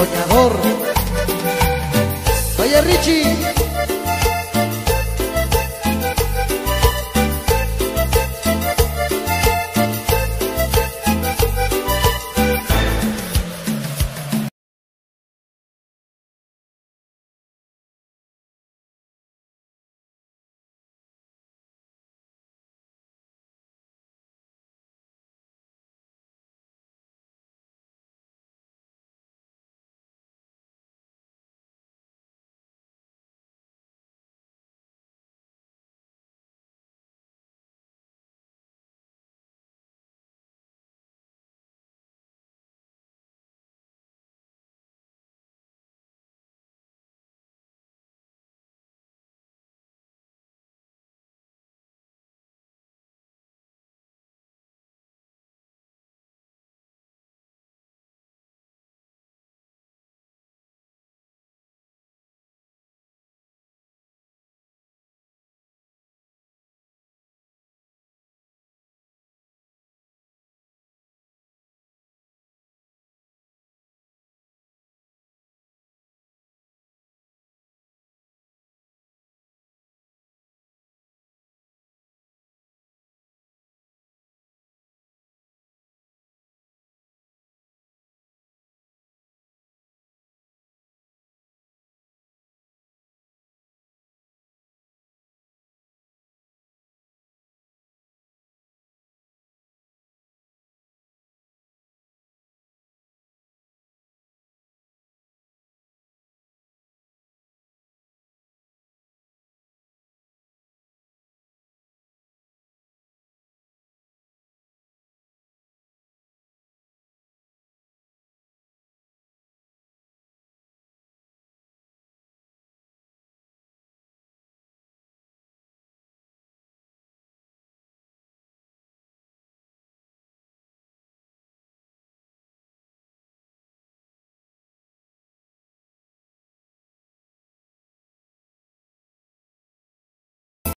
soñador. Oye Richie,